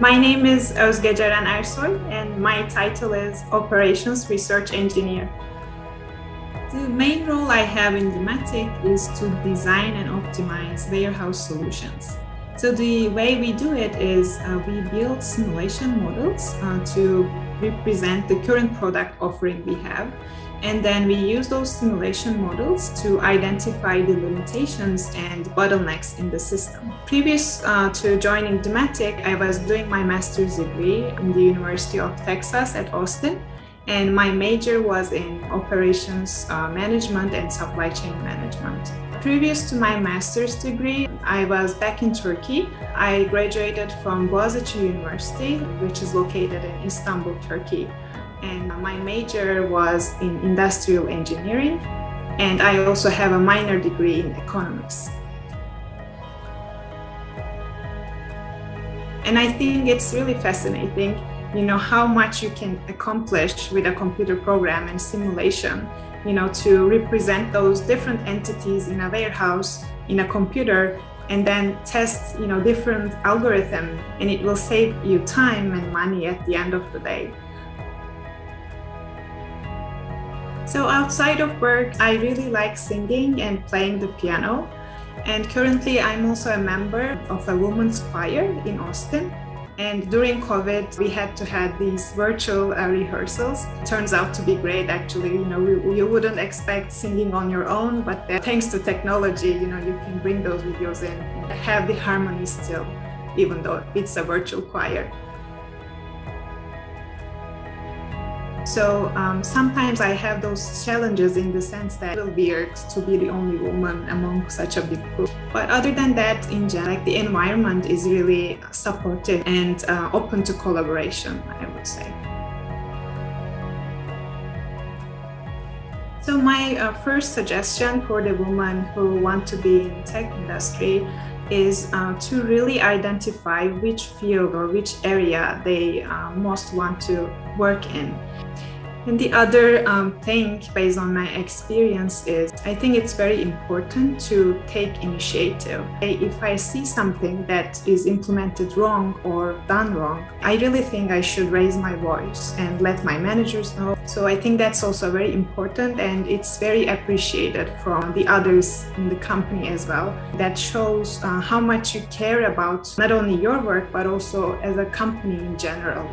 My name is Özge Ceren Ersoy and my title is Operations Research Engineer. The main role I have in Dematic is to design and optimize warehouse solutions. So the way we do it is uh, we build simulation models uh, to represent the current product offering we have. And then we use those simulation models to identify the limitations and bottlenecks in the system. Previous uh, to joining Dematic, I was doing my master's degree in the University of Texas at Austin. And my major was in operations uh, management and supply chain management. Previous to my master's degree, I was back in Turkey. I graduated from Boğaziçi University, which is located in Istanbul, Turkey. And my major was in industrial engineering. And I also have a minor degree in economics. And I think it's really fascinating, you know, how much you can accomplish with a computer program and simulation you know, to represent those different entities in a warehouse in a computer and then test, you know, different algorithm and it will save you time and money at the end of the day. So outside of work, I really like singing and playing the piano. And currently I'm also a member of a women's choir in Austin. And during COVID, we had to have these virtual uh, rehearsals. Turns out to be great, actually. You know, we, you wouldn't expect singing on your own, but thanks to technology, you know, you can bring those videos in, and have the harmony still, even though it's a virtual choir. So um, sometimes I have those challenges in the sense that it will be weird to be the only woman among such a big group. But other than that, in general, like the environment is really supportive and uh, open to collaboration, I would say. So my uh, first suggestion for the women who want to be in tech industry is uh, to really identify which field or which area they uh, most want to work in. And the other um, thing, based on my experience, is I think it's very important to take initiative. If I see something that is implemented wrong or done wrong, I really think I should raise my voice and let my managers know. So I think that's also very important and it's very appreciated from the others in the company as well. That shows uh, how much you care about not only your work, but also as a company in general.